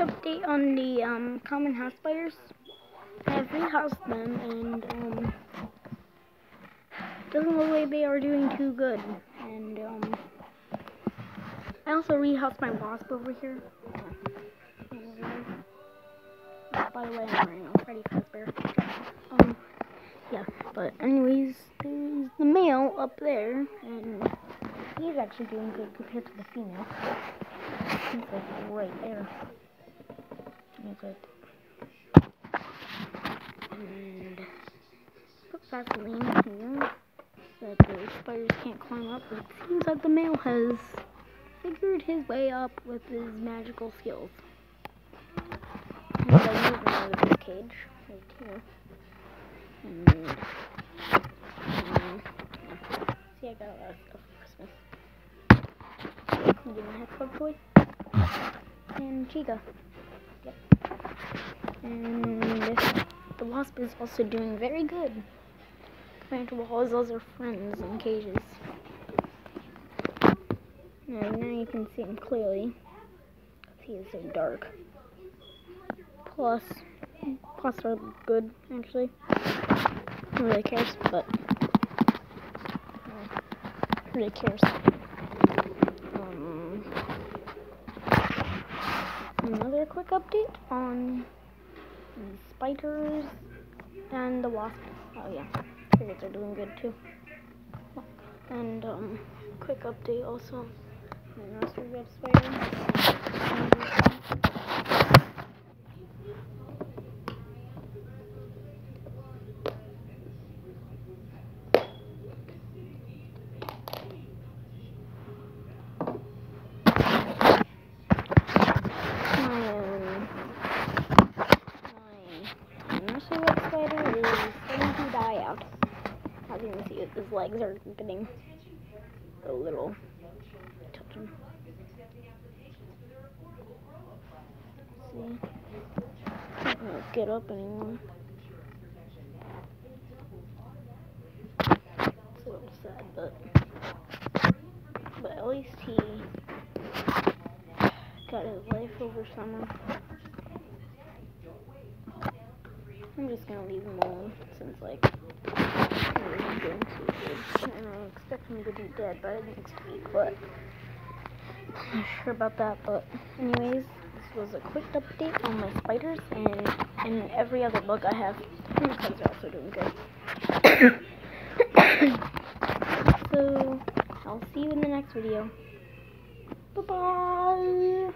update on the um, common house spiders. I have rehoused them and um, doesn't look like they are doing too good. And um, I also rehoused my wasp over here. By the way, I'm wearing a Freddy Fazbear. Um, yeah, but anyways, there's the male up there, and he's actually doing good compared to the female. He's like right there. He's right And put Vaseline here so that the spiders can't climb up. It seems like the male has figured his way up with his magical skills. And out of cage right here. And, see, I got a lot of stuff for Christmas. I'm getting a toy. And Chica. And the wasp is also doing very good compared to all his other friends in cages. Now, now you can see him clearly. He is so dark. Plus, plus are good, actually. Who really cares, but... Uh, really cares. Um, another quick update on spiders and the wasp. Oh yeah, crickets are doing good too. And um, quick update also red spider. spider is die out. As you can see, his legs are getting a little touching. See? Can't get up anymore. It's a little sad, but but at least he got his life over summer. I'm just gonna leave him alone since like he's doing too good. And I expect him to be dead by next week, but I'm not sure about that. But anyways, this was a quick update on my spiders and and every other bug I have. The are also doing good. so I'll see you in the next video. Bye bye.